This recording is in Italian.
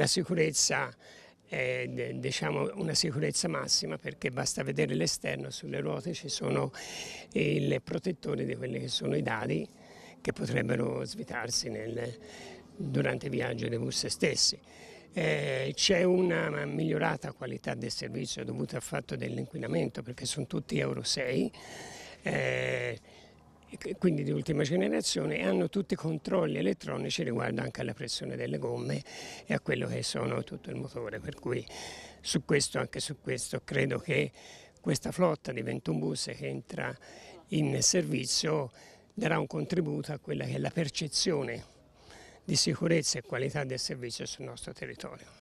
la sicurezza è diciamo, una sicurezza massima perché basta vedere l'esterno, sulle ruote ci sono il protettore di quelli che sono i dadi che potrebbero svitarsi nel, durante il viaggio dei bus stessi. Eh, c'è una migliorata qualità del servizio dovuta al fatto dell'inquinamento perché sono tutti Euro 6 eh, quindi di ultima generazione hanno tutti i controlli elettronici riguardo anche alla pressione delle gomme e a quello che sono tutto il motore per cui su questo anche su questo credo che questa flotta di 21 bus che entra in servizio darà un contributo a quella che è la percezione di sicurezza e qualità del servizio sul nostro territorio.